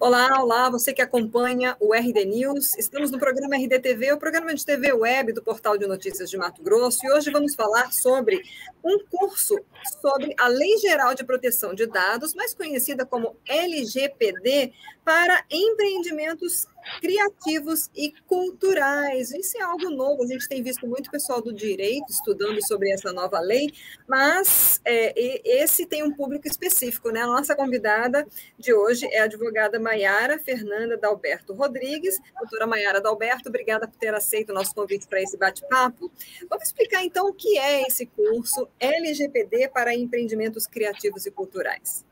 Olá, olá, você que acompanha o RD News. Estamos no programa RD TV, o programa de TV web do Portal de Notícias de Mato Grosso, e hoje vamos falar sobre um curso sobre a Lei Geral de Proteção de Dados, mais conhecida como LGPD, para empreendimentos criativos e culturais. Isso é algo novo, a gente tem visto muito pessoal do direito estudando sobre essa nova lei, mas é, esse tem um público específico, né? A nossa convidada de hoje é a advogada Maiara Fernanda Dalberto Rodrigues. Doutora Maiara Dalberto, obrigada por ter aceito o nosso convite para esse bate-papo. Vamos explicar então o que é esse curso LGPD para empreendimentos criativos e culturais.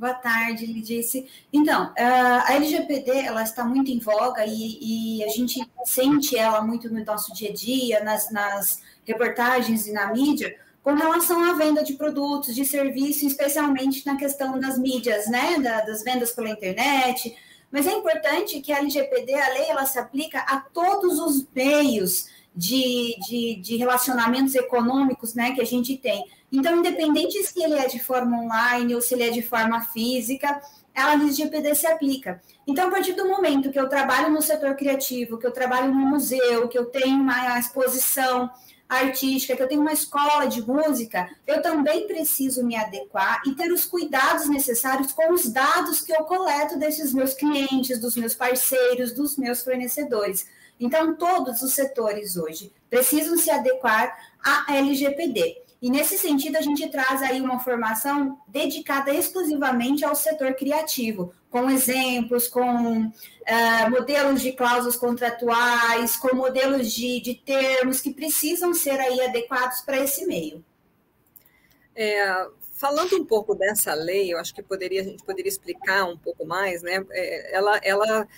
Boa tarde, Lidice. Então, a LGPD ela está muito em voga e, e, a gente sente ela muito no nosso dia a dia, nas, nas reportagens e na mídia, com relação à venda de produtos, de serviços, especialmente na questão das mídias, né, da, das vendas pela internet. Mas é importante que a LGPD, a lei, ela se aplica a todos os meios de, de, de relacionamentos econômicos, né, que a gente tem. Então, independente se ele é de forma online ou se ele é de forma física, a LGPD se aplica. Então, a partir do momento que eu trabalho no setor criativo, que eu trabalho no museu, que eu tenho uma exposição artística, que eu tenho uma escola de música, eu também preciso me adequar e ter os cuidados necessários com os dados que eu coleto desses meus clientes, dos meus parceiros, dos meus fornecedores. Então, todos os setores hoje precisam se adequar à LGPD. E nesse sentido, a gente traz aí uma formação dedicada exclusivamente ao setor criativo, com exemplos, com uh, modelos de cláusulas contratuais, com modelos de, de termos que precisam ser aí adequados para esse meio. É, falando um pouco dessa lei, eu acho que poderia, a gente poderia explicar um pouco mais, né? É, ela, ela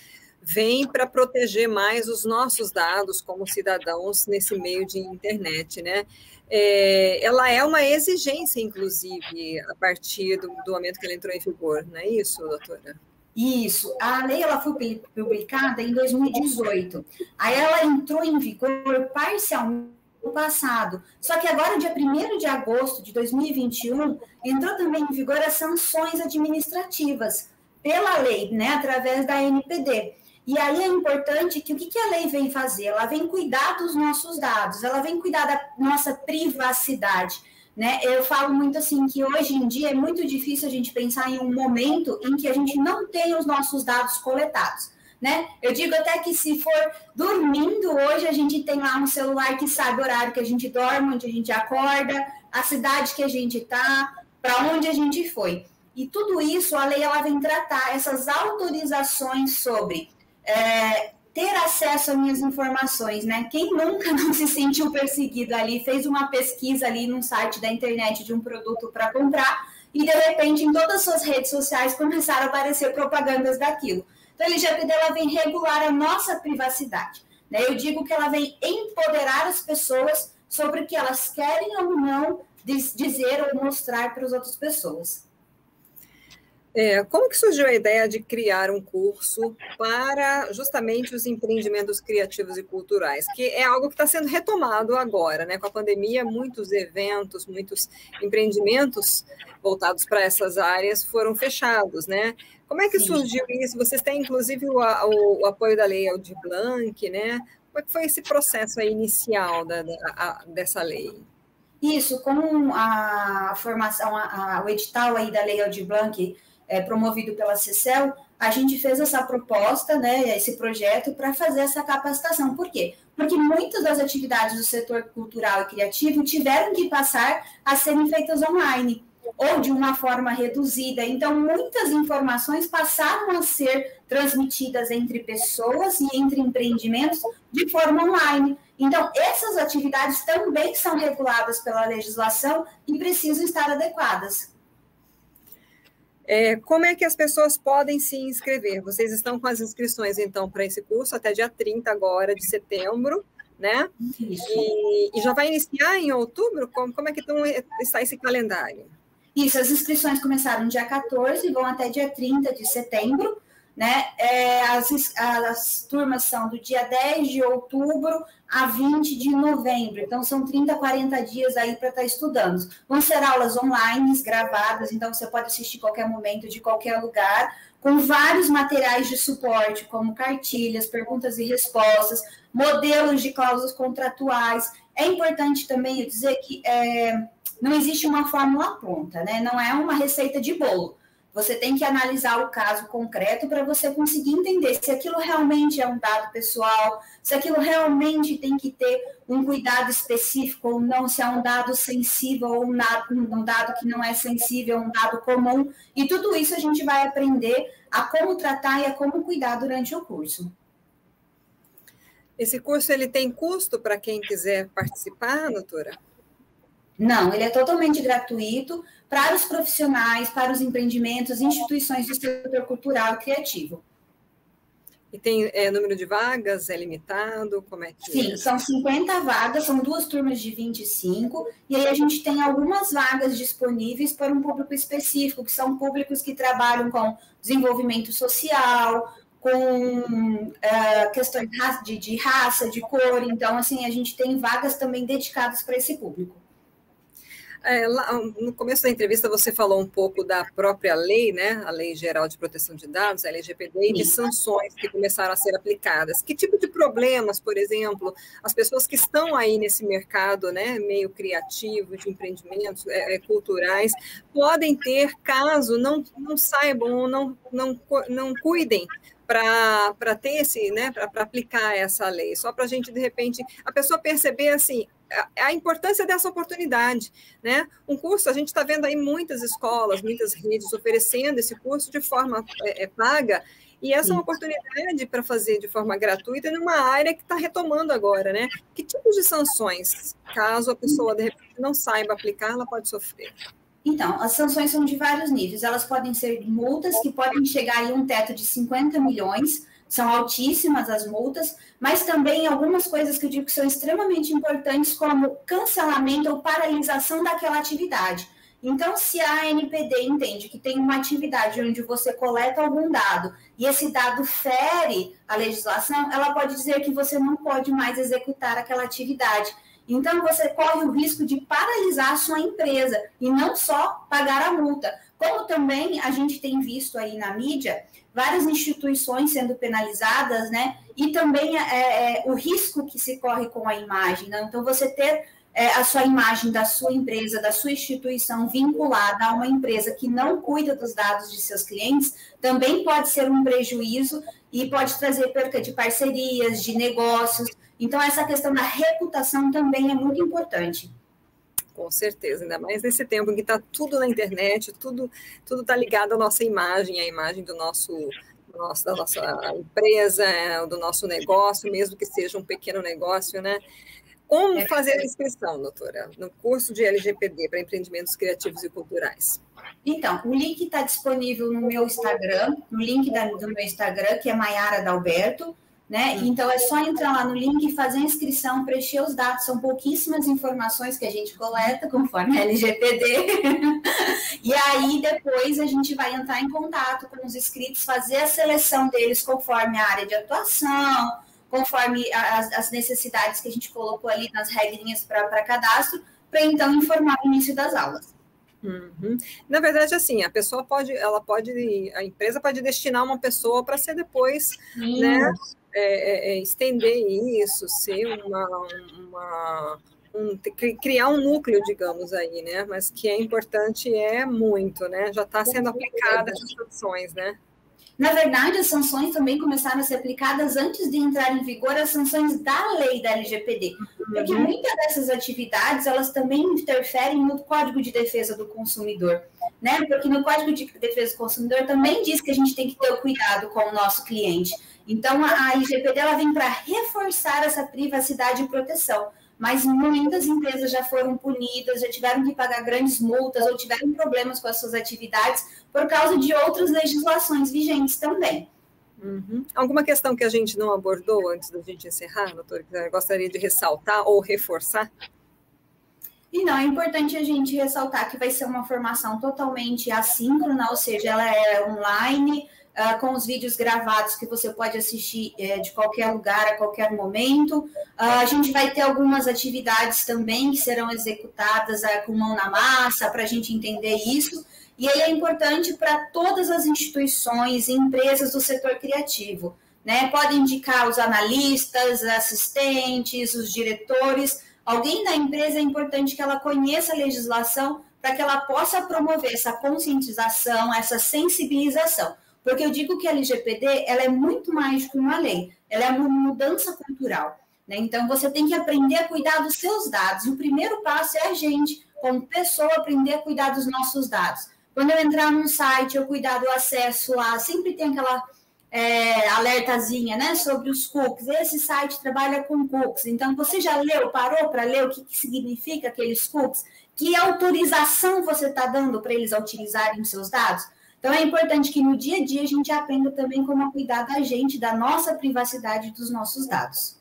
vem para proteger mais os nossos dados como cidadãos nesse meio de internet, né? É, ela é uma exigência, inclusive, a partir do, do momento que ela entrou em vigor, não é isso, doutora? Isso, a lei ela foi publicada em 2018. Aí ela entrou em vigor parcialmente no passado. Só que agora, dia 1 de agosto de 2021, entrou também em vigor as sanções administrativas pela lei, né, através da NPD. E aí é importante que o que, a lei vem fazer? Ela vem cuidar dos nossos dados, ela vem cuidar da nossa privacidade. Né? Eu falo muito assim que hoje em dia é muito difícil a gente pensar em um momento em que a gente não tem os nossos dados coletados. Né? Eu digo até que se for dormindo, hoje a gente tem lá um celular que sabe o horário que a gente dorme, onde a gente acorda, a cidade que a gente está, para onde a gente foi. E tudo isso, a lei ela vem tratar essas autorizações sobre é, ter acesso às minhas informações, né? Quem nunca não se sentiu perseguido ali, fez uma pesquisa ali num site da internet de um produto para comprar e de repente em todas as suas redes sociais começaram a aparecer propagandas daquilo. Então, a LGPD ela vem regular a nossa privacidade. Né? Eu digo que ela vem empoderar as pessoas sobre o que elas querem ou não dizer ou mostrar para as outras pessoas. É, como que surgiu a ideia de criar um curso para justamente os empreendimentos criativos e culturais, que é algo que está sendo retomado agora, né? Com a pandemia, muitos eventos, muitos empreendimentos voltados para essas áreas foram fechados, né? Como é que surgiu isso? Vocês têm, inclusive, o, o, o apoio da lei Aldir Blanc, né? Como é que foi esse processo inicial da, da a, dessa lei? Isso, com a formação, a, a, o edital aí da lei Aldir Blanc é, promovido pela CECEL, a gente fez essa proposta, né, esse projeto para fazer essa capacitação. Por quê? Porque muitas das atividades do setor cultural e criativo tiveram que passar a serem feitas online ou de uma forma reduzida. Então, muitas informações passaram a ser transmitidas entre pessoas e entre empreendimentos de forma online. Então, essas atividades também são reguladas pela legislação e precisam estar adequadas. É, como é que as pessoas podem se inscrever? Vocês estão com as inscrições, então, para esse curso até dia 30 agora de setembro, né? E, e, já vai iniciar em outubro? Como, como é que estão, está esse calendário? Isso, as inscrições começaram dia 14 e vão até dia 30 de setembro. Né? É, as, as turmas são do dia 10 de outubro a 20 de novembro, então são 30, 40 dias aí para estar tá estudando. Vão ser aulas online, gravadas, então você pode assistir qualquer momento, de qualquer lugar, com vários materiais de suporte, como cartilhas, perguntas e respostas, modelos de cláusulas contratuais. É importante também dizer que é, não existe uma fórmula pronta, né? Não é uma receita de bolo. Você tem que analisar o caso concreto para você conseguir entender se aquilo realmente é um dado pessoal, se aquilo realmente tem que ter um cuidado específico ou não, se é um dado sensível ou um dado, que não é sensível, um dado comum. E tudo isso a gente vai aprender a como tratar e a como cuidar durante o curso. Esse curso ele tem custo para quem quiser participar, doutora? Não, ele é totalmente gratuito para os profissionais, para os empreendimentos, instituições do setor cultural e criativo. E tem é, número de vagas? É limitado? Como é que Sim, é? são 50 vagas, são duas turmas de 25, e aí a gente tem algumas vagas disponíveis para um público específico, que são públicos que trabalham com desenvolvimento social, com uh, questões de, de raça, de cor, então, assim, a gente tem vagas também dedicadas para esse público. É, lá, no começo da entrevista você falou um pouco da própria lei, né, a Lei Geral de Proteção de Dados, a LGPD, e de sanções que começaram a ser aplicadas. Que tipo de problemas, por exemplo, as pessoas que estão aí nesse mercado, né, meio criativo, de empreendimentos é, é culturais, podem ter caso não, não saibam ou não, não, não cuidem para ter esse, né, para aplicar essa lei, só para a gente, de repente, a pessoa perceber assim, a, importância dessa oportunidade, né? Um curso, a gente está vendo aí muitas escolas, muitas redes oferecendo esse curso de forma é, é, paga, e essa é uma oportunidade para fazer de forma gratuita numa área que está retomando agora, né? Que tipos de sanções, caso a pessoa de repente não saiba aplicar, ela pode sofrer? Então, as sanções são de vários níveis. Elas podem ser multas que podem chegar a um teto de 50 milhões, são altíssimas as multas, mas também algumas coisas que eu digo que são extremamente importantes, como cancelamento ou paralisação daquela atividade. Então, se a NPD entende que tem uma atividade onde você coleta algum dado e esse dado fere a legislação, ela pode dizer que você não pode mais executar aquela atividade. Então, você corre o risco de paralisar a sua empresa e não só pagar a multa. Como também a gente tem visto aí na mídia, várias instituições sendo penalizadas, né? E também é, é, o risco que se corre com a imagem. Né? Então, você ter é, a sua imagem da sua empresa, da sua instituição vinculada a uma empresa que não cuida dos dados de seus clientes, também pode ser um prejuízo e pode trazer perca de parcerias, de negócios. Então, essa questão da reputação também é muito importante. Com certeza, ainda mais nesse tempo em que está tudo na internet, tudo tudo está ligado à nossa imagem, à imagem do nosso, nosso, da nossa empresa, do nosso negócio, mesmo que seja um pequeno negócio, né? Como é. fazer a inscrição, doutora, no curso de LGPD para empreendimentos criativos e culturais? Então, o link está disponível no meu Instagram, no link da, do meu Instagram, que é Maiara Dalberto, né? Então é só entrar lá no link e fazer a inscrição, preencher os dados, são pouquíssimas informações que a gente coleta conforme a LGPD. e aí depois a gente vai entrar em contato com os inscritos, fazer a seleção deles conforme a área de atuação, conforme as, as necessidades que a gente colocou ali nas regrinhas para cadastro, para então informar o início das aulas. Uhum. Na verdade, assim, a pessoa pode, ela pode, a empresa pode destinar uma pessoa para ser depois, Sim. né, é, é, é, estender isso, ser uma, uma um, criar um núcleo, digamos aí, né, mas que é importante é muito, né, já está sendo aplicada essas opções, né. Na verdade, as sanções também começaram a ser aplicadas antes de entrar em vigor as sanções da lei da LGPD, porque uhum. muitas dessas atividades elas também interferem no Código de Defesa do Consumidor, né? Porque no Código de Defesa do Consumidor também diz que a gente tem que ter o cuidado com o nosso cliente. Então, a LGPD ela vem para reforçar essa privacidade e proteção mas muitas empresas já foram punidas, já tiveram que pagar grandes multas ou tiveram problemas com as suas atividades por causa de outras legislações vigentes também. Uhum. Alguma questão que a gente não abordou antes da gente encerrar, doutor, que gostaria de ressaltar ou reforçar? E não, é importante a gente ressaltar que vai ser uma formação totalmente assíncrona, ou seja, ela é online, uh, com os vídeos gravados que você pode assistir uh, de qualquer lugar, a qualquer momento. Uh, a gente vai ter algumas atividades também que serão executadas uh, com mão na massa para a gente entender isso. E ele é importante para todas as instituições e empresas do setor criativo. Né? Pode indicar os analistas, assistentes, os diretores. Alguém da empresa é importante que ela conheça a legislação para que ela possa promover essa conscientização, essa sensibilização. Porque eu digo que a LGPD ela é muito mais que uma lei, ela é uma mudança cultural. Né? Então, você tem que aprender a cuidar dos seus dados. O primeiro passo é a gente, como pessoa, aprender a cuidar dos nossos dados. Quando eu entrar num site, eu cuidar do acesso lá, sempre tem aquela é, alertazinha né, sobre os cookies. Esse site trabalha com cookies. Então, você já leu, parou para ler o que, que significa aqueles cookies? Que autorização você está dando para eles utilizarem os seus dados? Então, é importante que no dia a dia a gente aprenda também como cuidar da gente, da nossa privacidade e dos nossos dados.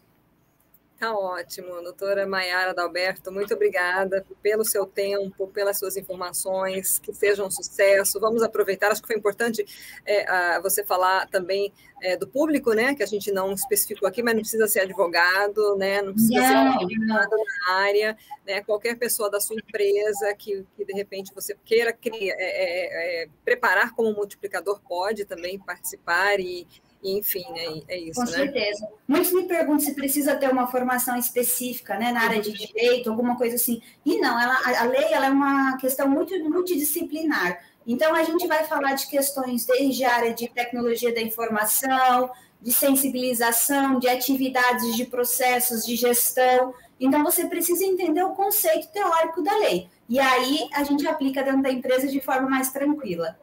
Tá ótimo, doutora Maiara Dalberto, muito obrigada pelo seu tempo, pelas suas informações, que seja um sucesso. Vamos aproveitar, acho que foi importante é, você falar também é, do público, né? Que a gente não especificou aqui, mas não precisa ser advogado, né? Não precisa não, ser advogado na área, né? Qualquer pessoa da sua empresa que, que de repente você queira criar, é, é, é, preparar como multiplicador pode também participar e, e enfim, é, é isso. Com né? certeza. Muitos me perguntam se precisa ter uma formação específica, né, na área de direito, alguma coisa assim. E não, ela, a lei ela é uma questão muito multidisciplinar. Então, a gente vai falar de questões desde a área de tecnologia da informação, de sensibilização, de atividades de processos de gestão. Então, você precisa entender o conceito teórico da lei. E aí, a gente aplica dentro da empresa de forma mais tranquila.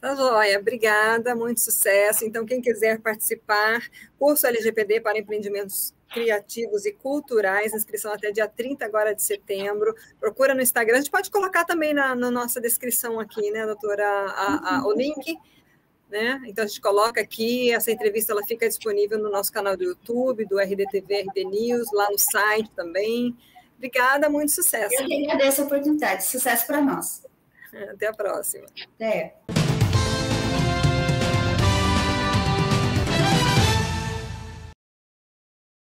Tá joia, obrigada, muito sucesso. Então, quem quiser participar, curso LGPD para empreendimentos criativos e culturais, inscrição até dia 30 agora de setembro. Procura no Instagram, a gente pode colocar também na, na nossa descrição aqui, né, doutora, a, a, o link. Né? Então a gente coloca aqui, essa entrevista ela fica disponível no nosso canal do YouTube, do RDTV, RD News, lá no site também. Obrigada, muito sucesso. Eu que agradeço a oportunidade. Sucesso para nós. Até a próxima. Até.